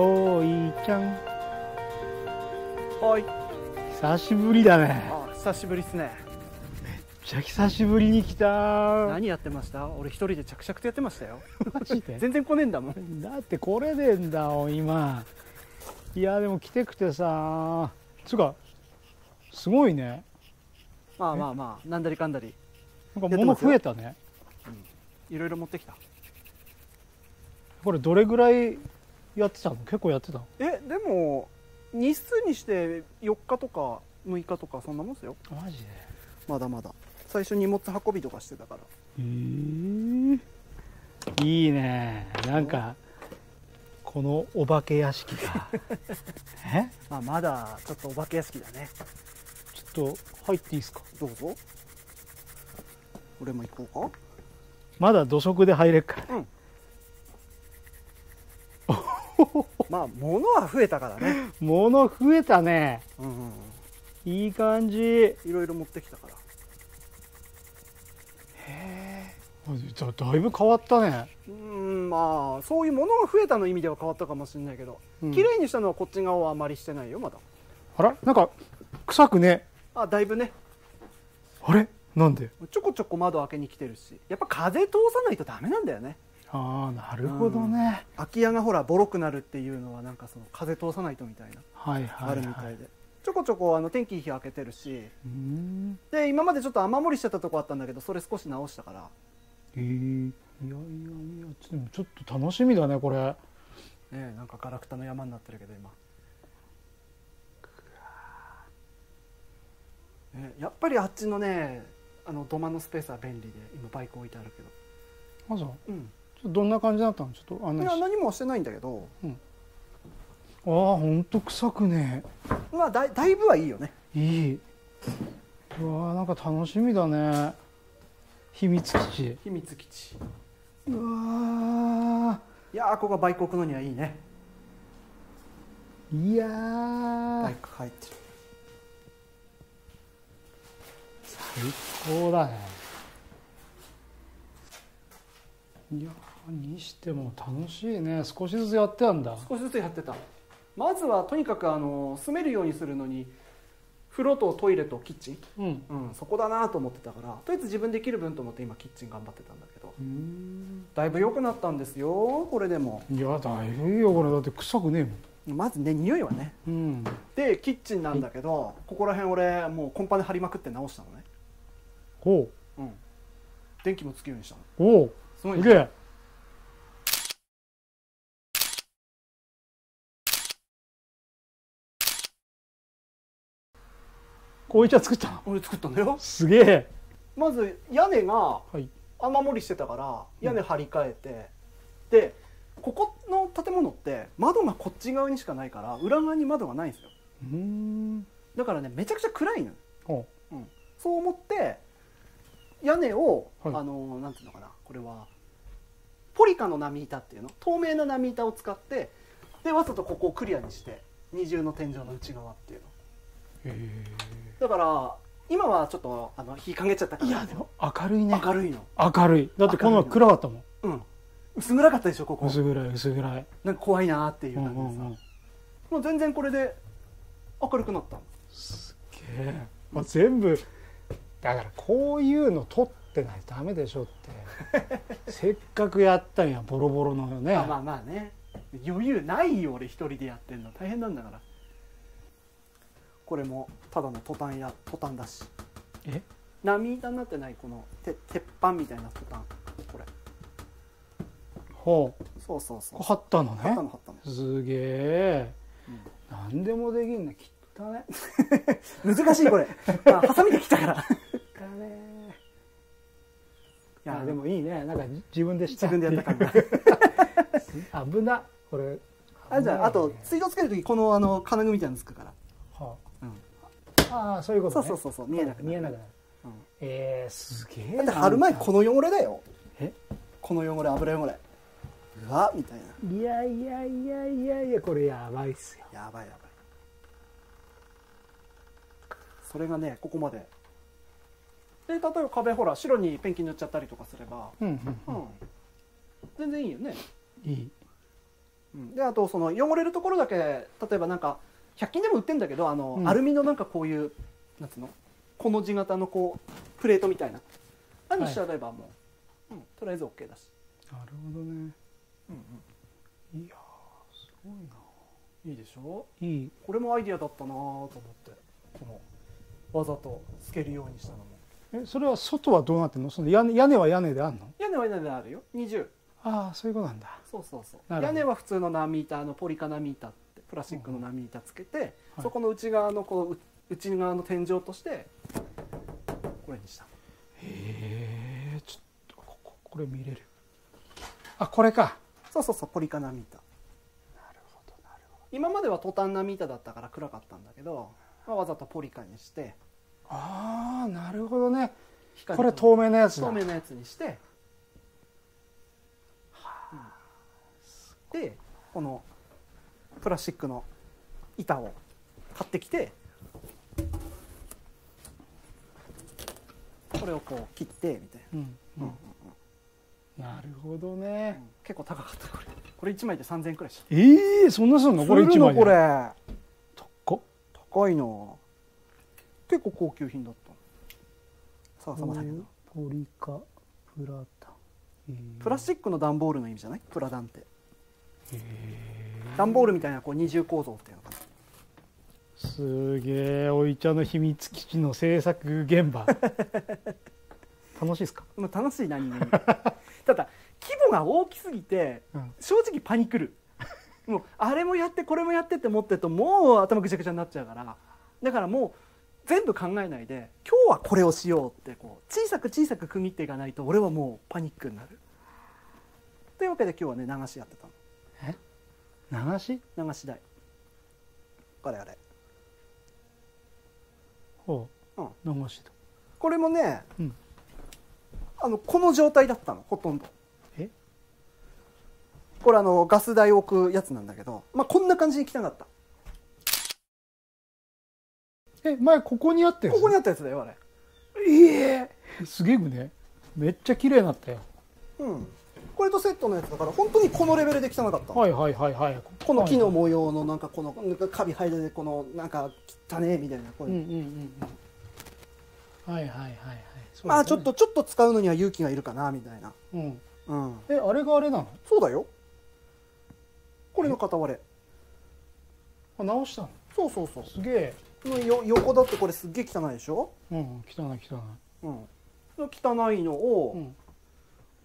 おいちゃん。はい。久しぶりだね。あ久しぶりっすね。めっちゃ久しぶりに来た何やってました？俺一人で着々とやってましたよ。マジで？全然来ねえんだもん。だってこれでんだよ今。いやでも来てくてさつうかすごいね。まあまあまあなんだりかんだり。なんか物増えたね。いろいろ持ってきた。これどれぐらいやってたの？結構やってたの？えでも日数にして4日とか6日とかそんなもんですよ。マジで？まだまだ。最初荷物運びとかしてたから。へえ。いいね。なんかこのお化け屋敷が。え？まあまだちょっとお化け屋敷だね。ちょっと入っていいですか？どうぞ。俺も行こうか。まだ土足で入れっから まあ物は増えたからね。物増えたね。うんうんうん。いい感じ。いろいろ持ってきたから。だだいぶ変わったね、うんまあそういうものが増えたの意味では変わったかもしれないけど、うん。綺麗にしたのはこっち側はあまりしてないよまだ。あら？なんか臭くね。あだいぶね。あれ？なんで？ちょこちょこ窓開けに来てるし。やっぱ風通さないとダメなんだよねああなるほどね、空き家がほらボロくなるっていうのはなんかその風通さないとみたいな、はいはい、はい、あるみたいで。ちょこちょこあの天気いい日開けてるし。で今までちょっと雨漏りしてたとこあったんだけどそれ少し直したから。えー、いやいやいやでもちょっと楽しみだねこれ。ねえなんかガラクタの山になってるけど今。ねやっぱりあっちのねあの土間のスペースは便利で今バイク置いてあるけど。まずはうんどんな感じだったの？ちょっと案いや何もしてないんだけど。ああほんと臭くね。まあだいだいぶはいいよね。いい。うわーなんか楽しみだね。秘密基地。秘密基地。うわいやーここがバイク置くのにはいいね。ーいやバーイク入ってる。最高だね。いやーにしても楽しいね。少しずつやってたんだ。少しずつやってた。まずはとにかくあの住めるようにするのに風呂とトイレとキッチン、うん。うん、そこだなと思ってたからとりあえず自分できる分と思って今キッチン頑張ってたんだけど。だいぶ良くなったんですよこれでも。いやだいぶいいよこれ。だって臭くねえまずね匂いはね。もんうん。でキッチンなんだけど、ここら辺俺もうコンパネ貼りまくって直したのね。ほう。ん。電気もつくようにしたの。うおう。すごいすこうい作ったの？俺作ったんだよ。すげえ。まず屋根がはい。雨漏りしてたから屋根張り替えて、でここの建物って窓がこっち側にしかないから裏側に窓がないんですよ。うーん。だからねめちゃくちゃ暗いの、ほう。ん、そう思って屋根を、はい。あのなんていうのかなこれはポリカの波板っていうの？透明な波板を使ってでわざとここをクリアにして二重の天井の内側っていうのだから今はちょっとあの日陰っちゃったから。えいやでも明るいね。明るいの。明るい。だってこの前暗かったもん。うん。薄暗かったでしょここ。薄暗い薄暗い。なんか怖いなーっていううん感じでさ、うんうんもう全然これで明るくなったの。すげえ、まあ、全部だからこういうの撮ってないとダメでしょって。せっかくやったんやボロボロのね。まあまあまあね。余裕ないよ俺一人でやってんの。大変なんだからこれもただのトタンやトタンだし。え？波板になってないこのて鉄板みたいなトタン。これ。ほう。そうそうそう。貼ったの貼ったのね貼ったの、すげえ。うん。何でもできんねきったね。難しいこれ、まあ、ハサミで切ったから。いだねいややでもいいね。なんか自分でした。自分でやったから 危なこれ。あじゃああと水道つける時このあの金具みたいなのつくから、あ、ああそういうことね。そうそうそうそう見えなくなる。見えなくなる。うん。えー、すげえだって貼る前この汚れだよ。え？この汚れ油汚れ。うわみたいな。いやいやいやいやいやこれやばいっすよ。やばいやばい。それがねここまで。で例えば壁ほら白にペンキ塗っちゃったりとかすれば。うんうんうん。全然いいよね。うんいい。うん。であとその汚れるところだけ例えばなんか100均でも売ってんだけどあの、うん。アルミのなんかこういうなんつうの？この字型のこうプレートみたいな。あれにしちゃえばもう、うん、とりあえず OK だし、なるほどね。うんいやーすごいうん、いいでしょ？ないい。これもアイディアだったなと思って。このわざと透けるようにしたのも。えそれは外はどうなってんの？その屋根屋根は屋根であんの？屋根は屋根であるよ。20ああそういうことなんだ。そうそうそう。なるほど。屋根は普通のナミーターのポリカナミーターってプラスチックのナミーターつけて、はい。そこの内側のこうう内側の天井としてこれにした。へえちょっとこここれ見れる。あこれか。そうそうそうポリカナミータ。ーなるほどなるほ今まではトタンナミーターだったから暗かったんだけど、まあ、わざとポリカにしてどああなるほどね。光これ透明なやつだ。透明なやつにして、うん。でこのプラスチックの板を買ってきてこれをこう切ってみたいうん、な、うんなるほどね。結構高かったこれ。これ1枚で3000円くらいした。ええそんなすんの？これ一枚で。これ。高っ。高いの。結構高級品だった。さあさまだけどポリカプラタプラスチックの段ボールの意味じゃない？プラダンってへ段ボールみたいなこう二重構造っていうのかな。すげえおいちゃんの秘密基地の制作現場。楽しいですか、もう楽しい何々ただ規模が大きすぎてうん、正直パニクる。もうあれもやってこれもやってって思ってるともう頭ぐちゃぐちゃになっちゃうから。だからもう全部考えないで今日はこれをしようってこう小さく小さく区切っていかないと俺はもうパニックになる。というわけで今日はね流しやってたの流し？流し台。あれあれ。ほう、うん。流しだこれもね、うん。あのこの状態だったのほとんど。え？これあのガス台を置くやつなんだけど、まあ、こんな感じに汚かった。え前ここにあったよここにあったやつだよあれ。ええすげえねめっちゃ綺麗になったよ。うんこれとセットのやつだから本当にこのレベルで汚かった、はいはいはいはい。この木の模様のなんかこのカビ生えててこのなんか汚ねえみたいなこういう。うんうんうんうん。はいはいはいはい。そうまあちょっとちょっと使うのには勇気がいるかなみたいな。うん。うん。えあれがあれなの？そうだよ。これの片割れ。あ直したの？そうそうそう。すげえ。よ横だってこれすっげえ汚いでしょ？うん汚い汚い。うん。汚いのをうん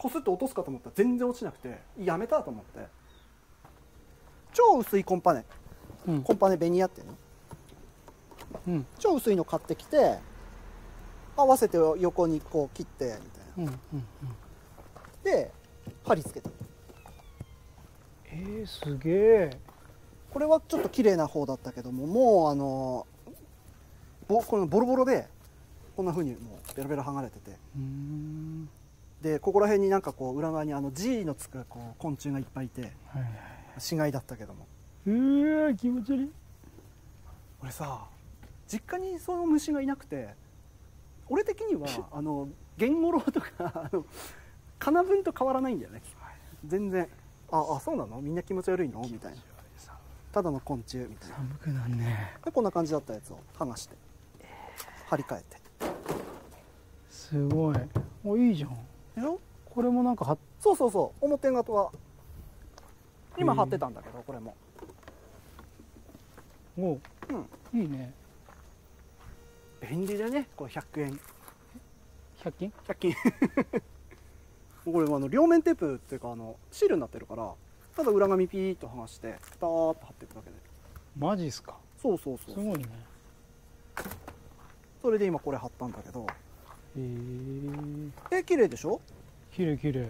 こすって落とすかと思ったら全然落ちなくてやめたと思って。超薄いコンパネ。うん。コンパネベニヤっていうの。うん。超薄いの買ってきて合わせて横にこう切ってみたいな。うんうんうん。で貼り付けた。えー、すげえ。これはちょっと綺麗な方だったけどももうあのぼこのボロボロでこんな風にもうベロベロ剥がれてて。うーんでここら辺になんかこう裏側にあの G のつくこう昆虫がいっぱいいてはいはい。死骸だったけども。うー気持ち悪い。俺さ実家にその虫がいなくて俺的には あのゲンゴロウとか あのカナブンと変わらないんだよね。全然ああそうなの？みんな気持ち悪いの？みたいな。ただの昆虫みたいな。寒くなんねでこんな感じだったやつを剥がして。張り替えて。すごい。おいいじゃんでしょ？これもなんかはそうそうそう表側は今貼ってたんだけどこれも。おう。うん。いいね。便利でね これ100円。100均？100均。これあの両面テープっていうかあのシールになってるからただ裏紙ピーッと剥がしてピターッと貼っていくだけで。マジっすか？そうそうそう。すごいね。それで今これ貼ったんだけどへええ綺麗でしょ？綺麗綺麗。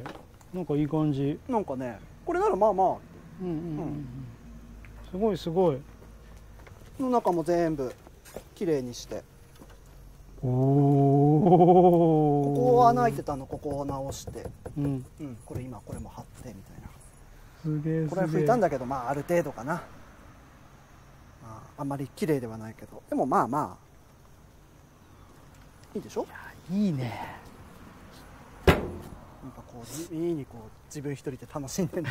なんかいい感じ。なんかねこれならまあまあ。うんうんうん、う、うん。すごいすごい。の中も全部綺麗にして。おおここ穴開いてたの。ここを直して、うん。うん、これ今これも貼ってみたいな。すげえこれは拭いたんだけどまあある程度かな、まあ、あんまり綺麗ではないけど。でもまあまあ。いいでしょ？いいね。なんかこう地味にこう自分一人で楽しんでる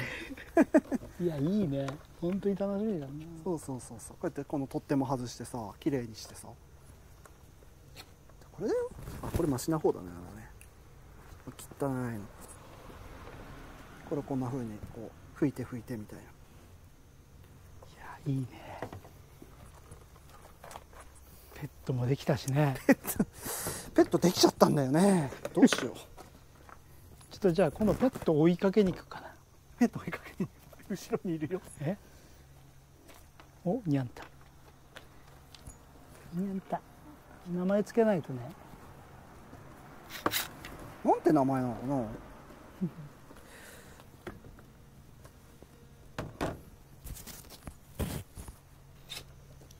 いやいいね。本当に楽しみだなそうそうそうそう。こうやってこの取っ手も外してさ綺麗にしてさ。これだよ。あこれマシな方だねあのね。汚いの。これをこんな風にこう拭いて拭いてみたいな。いやいいねペットもできたしね。ペットできちゃったんだよね。どうしよう。ちょっとじゃあ今度ペット追いかけに行くかな。ペット追いかけに後ろにいるよ。え？おにゃんたにゃんた名前つけないとね。なんて名前なのかな？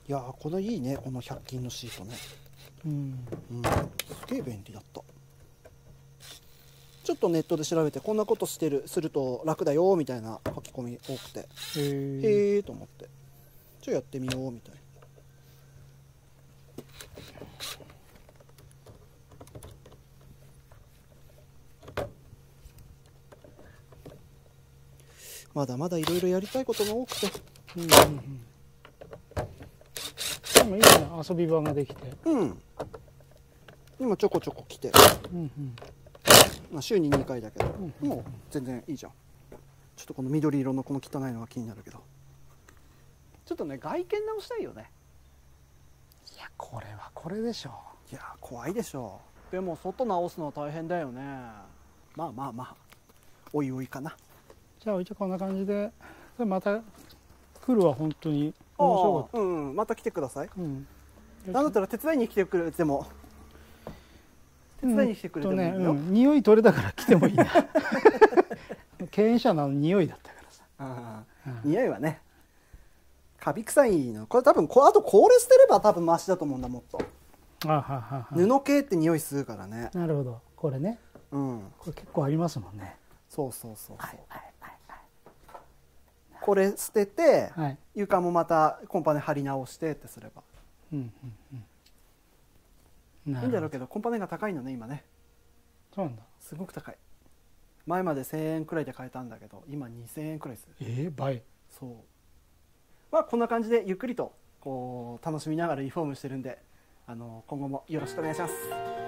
いやーこれいいねこの100均のシートね。うん。うん。すげえ便利だった。ちょっとネットで調べてこんなことしてるすると楽だよみたいな書き込み多くて。へえと思って。ちょっとやってみようみたいな。まだまだいろいろやりたいことが多くて。うんうんうん。でもいいね遊び場ができて。うん。今ちょこちょこ来て、うんうん。まあ、週に2回だけど、うんもう全然いいじゃん。ちょっとこの緑色のこの汚いのが気になるけど。ちょっとね外見直したいよね。いやこれはこれでしょいやー怖いでしょでも外直すのは大変だよね。まあまあまあ。おいおいかな。じゃあじゃあこんな感じで。でまた来るは本当に面白かっうん、うん、また来てください。たうんなんだったら手伝いに来てくれても。手伝いに来てくれてもいいよ、うん。とね、うん、匂い取れたから来てもいいな経営者の匂いだったからさあうん。ー匂いはねカビ臭いのこれ多分こあとこれ捨てれば多分マシだと思うん。だもっとあははは布系って匂いするからねなるほどこれねうん。これ結構ありますもん。ねそうそうそうそう、はいはいこれ捨てて、はい。床もまたコンパネ貼り直してってすれば。うんうんうん。ないいんだろうどけど。コンパネが高いのね今ね。そうなんだ。すごく高い。前まで1000円くらいで買えたんだけど今2000円くらいする。えー、倍。そう。まあこんな感じでゆっくりとこう楽しみながらリフォームしてるんであの今後もよろしくお願いします